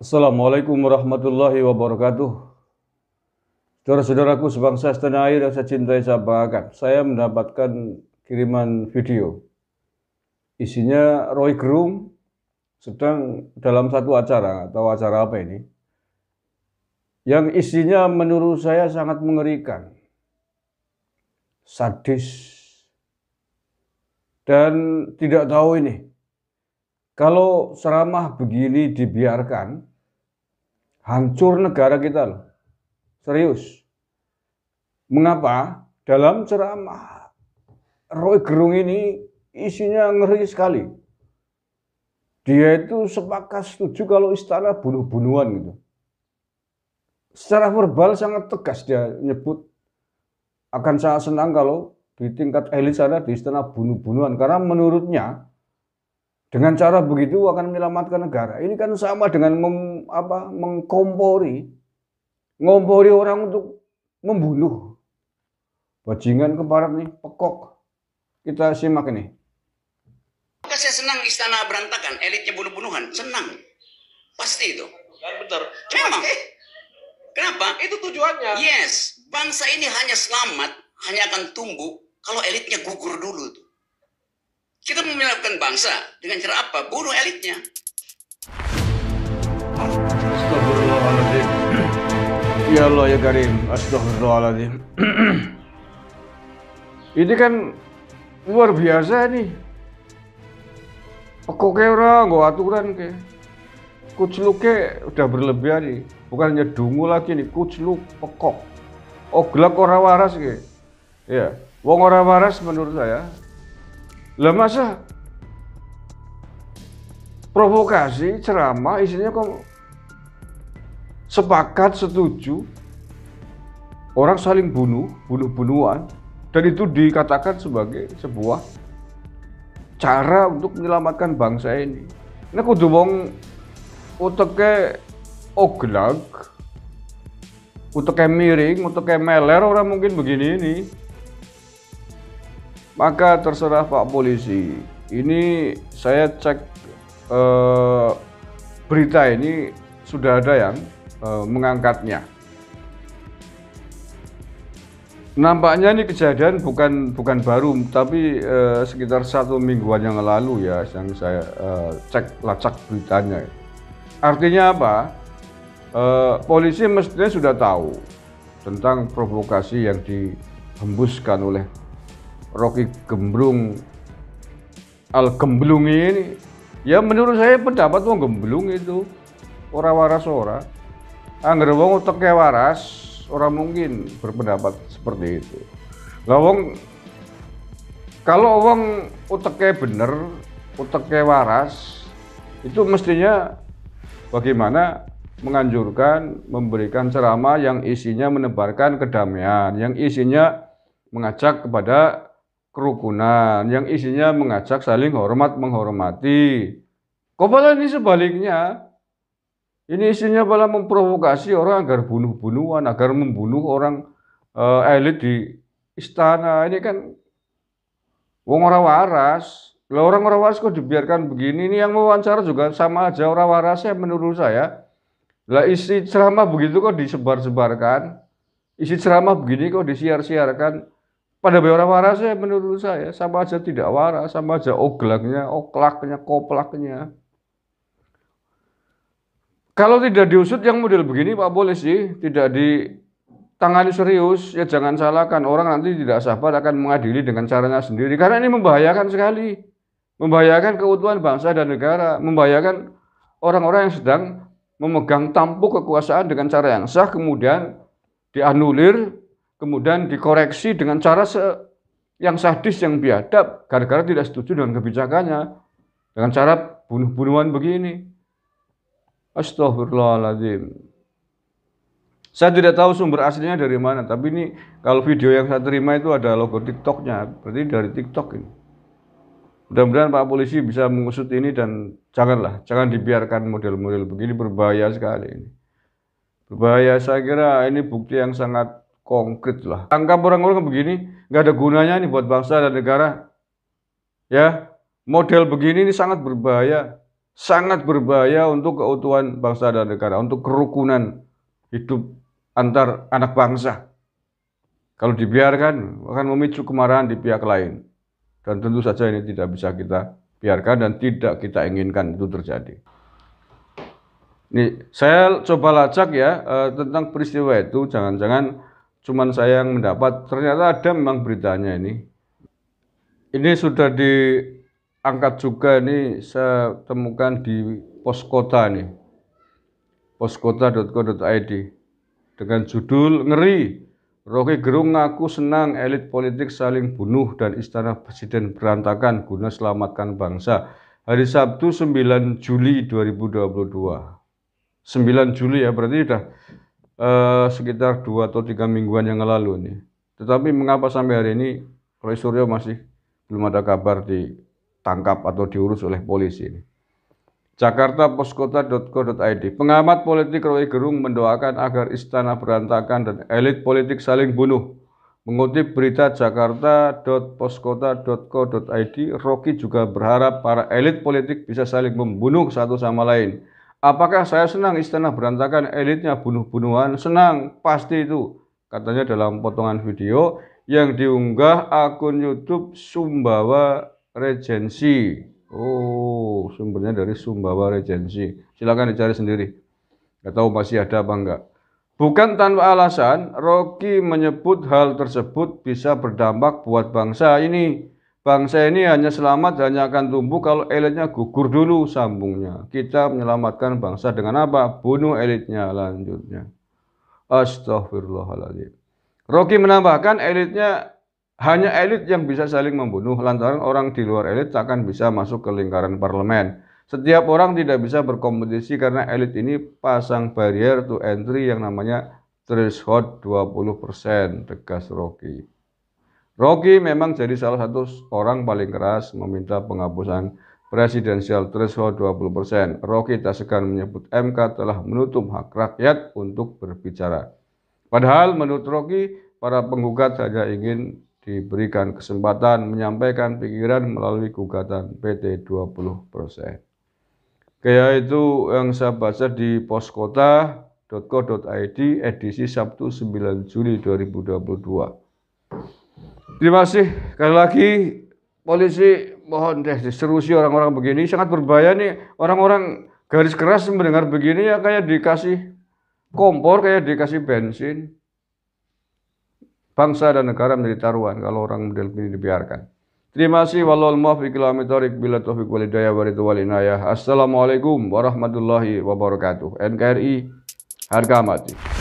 Assalamualaikum warahmatullahi wabarakatuh. Saudara-saudaraku sebangsa setanah air yang saya cintai saya banggakan. Saya mendapatkan kiriman video. Isinya Roy Gerung sedang dalam satu acara atau acara apa ini. Yang isinya menurut saya sangat mengerikan. Sadis. Dan tidak tahu ini kalau ceramah begini dibiarkan, hancur negara kita loh. Serius. Mengapa? Dalam ceramah Roy Gerung ini isinya ngeri sekali. Dia itu sepakat setuju kalau istana bunuh-bunuhan gitu. Secara verbal sangat tegas dia nyebut akan sangat senang kalau di tingkat elit sana di istana bunuh-bunuhan karena menurutnya dengan cara begitu akan menyelamatkan negara. Ini kan sama dengan mem, apa, mengkompori, ngompori orang untuk membunuh. Bajingan ke barat nih, pekok. Kita simak ini. Maka saya senang istana berantakan, elitnya bunuh-bunuhan, senang. Pasti itu. Kan benar. Memang. Kenapa? Itu tujuannya. Yes, bangsa ini hanya selamat, hanya akan tumbuh kalau elitnya gugur dulu tuh. Kita menyelamatkan bangsa dengan cara apa? Bunuh elitnya. Astagfirullahaladzim. Ya Allah ya Karim. Astagfirullahaladzim. Ini kan luar biasa nih. Pokoknya orang gak aturan ke. Kucluknya udah berlebihan nih. Bukannya dungu lagi nih, kucluk, pekok. Oh gelak orang waras ke. Ya, wong orang waras menurut saya lah masa provokasi, ceramah isinya kok sepakat, setuju? Orang saling bunuh, bunuh-bunuhan. Dan itu dikatakan sebagai sebuah cara untuk menyelamatkan bangsa ini. Ini kudu wong uteke oglag, uteke miring, uteke meler orang mungkin begini ini maka terserah Pak Polisi. Ini saya cek eh, berita ini sudah ada yang eh, mengangkatnya. Nampaknya ini kejadian bukan bukan baru, tapi eh, sekitar satu mingguan yang lalu ya, yang saya eh, cek lacak beritanya. Artinya apa? Eh, polisi mestinya sudah tahu tentang provokasi yang dihembuskan oleh Rocky Gemblung. Al Gemblung ini ya menurut saya pendapat wong Gemblung itu ora waras ora. Angger wong uteknya waras orang mungkin berpendapat seperti itu. Lah wong kalau wong uteknya bener uteknya waras itu mestinya bagaimana menganjurkan memberikan ceramah yang isinya menebarkan kedamaian yang isinya mengajak kepada kerukunan yang isinya mengajak saling hormat menghormati. Kok malah ini sebaliknya? Ini isinya malah memprovokasi orang agar bunuh-bunuhan, agar membunuh orang uh, elit di istana. Ini kan wong orang waras. Lah orang orang waras kok dibiarkan begini? Ini yang mewawancara juga sama aja orang warasnya menurut saya. Lah isi ceramah begitu kok disebar-sebarkan. Isi ceramah begini kok disiar-siarkan pada orang warasnya menurut saya sama aja tidak waras, sama aja oglaknya, oklaknya, koplaknya. Kalau tidak diusut yang model begini Pak boleh sih, tidak ditangani serius, ya jangan salahkan orang nanti tidak sabar akan mengadili dengan caranya sendiri. Karena ini membahayakan sekali, membahayakan keutuhan bangsa dan negara, membahayakan orang-orang yang sedang memegang tampuk kekuasaan dengan cara yang sah, kemudian dianulir kemudian dikoreksi dengan cara se yang sadis, yang biadab, gara-gara tidak setuju dengan kebijakannya, dengan cara bunuh-bunuhan begini. Astagfirullahaladzim. Saya tidak tahu sumber aslinya dari mana, tapi ini kalau video yang saya terima itu ada logo TikToknya, berarti dari TikTok ini. Mudah-mudahan Pak Polisi bisa mengusut ini dan janganlah, jangan dibiarkan model-model begini berbahaya sekali ini. Berbahaya saya kira ini bukti yang sangat konkret lah. Tangkap orang-orang begini nggak ada gunanya nih buat bangsa dan negara. Ya, model begini ini sangat berbahaya. sangat berbahaya untuk keutuhan bangsa dan negara, untuk kerukunan hidup antar anak bangsa. Kalau dibiarkan akan memicu kemarahan di pihak lain. Dan tentu saja ini tidak bisa kita biarkan dan tidak kita inginkan itu terjadi. Ini saya coba lacak ya eh, tentang peristiwa itu, jangan-jangan cuman saya yang mendapat, ternyata ada memang beritanya ini. Ini sudah diangkat juga ini saya temukan di pos kota nih. poskota.co.id dengan judul ngeri Rocky Gerung ngaku senang elit politik saling bunuh dan istana presiden berantakan guna selamatkan bangsa. Hari Sabtu 9 Juli 2022. 9 Juli ya berarti sudah uh, sekitar dua atau tiga mingguan yang lalu nih. Tetapi mengapa sampai hari ini Roy Suryo masih belum ada kabar ditangkap atau diurus oleh polisi ini. Jakarta Poskota.co.id Pengamat politik Roy Gerung mendoakan agar istana berantakan dan elit politik saling bunuh. Mengutip berita jakarta.poskota.co.id, Rocky juga berharap para elit politik bisa saling membunuh satu sama lain. Apakah saya senang istana berantakan elitnya bunuh-bunuhan? Senang, pasti itu. Katanya dalam potongan video yang diunggah akun YouTube Sumbawa Regency. Oh, sumbernya dari Sumbawa Regency. Silakan dicari sendiri. Gak tahu masih ada apa enggak. Bukan tanpa alasan, Rocky menyebut hal tersebut bisa berdampak buat bangsa ini. Bangsa ini hanya selamat, hanya akan tumbuh kalau elitnya gugur dulu sambungnya. Kita menyelamatkan bangsa dengan apa? Bunuh elitnya lanjutnya. Astagfirullahaladzim. Rocky menambahkan elitnya hanya elit yang bisa saling membunuh lantaran orang di luar elit akan bisa masuk ke lingkaran parlemen. Setiap orang tidak bisa berkompetisi karena elit ini pasang barrier to entry yang namanya threshold 20%, tegas Rocky. Rocky memang jadi salah satu orang paling keras meminta penghapusan presidensial threshold 20%. Rocky tak segan menyebut MK telah menutup hak rakyat untuk berbicara. Padahal menurut Rocky, para penggugat hanya ingin diberikan kesempatan menyampaikan pikiran melalui gugatan PT 20%. Kayak itu yang saya baca di poskota.co.id edisi Sabtu 9 Juli 2022. Terima kasih. Sekali lagi polisi mohon deh diserusi orang-orang begini sangat berbahaya nih. Orang-orang garis keras mendengar begini ya kayak dikasih kompor, kayak dikasih bensin. Bangsa dan negara menjadi taruhan kalau orang model begini dibiarkan. Terima kasih. Ila bila taufiq Assalamualaikum warahmatullahi wabarakatuh. NKRI harga mati.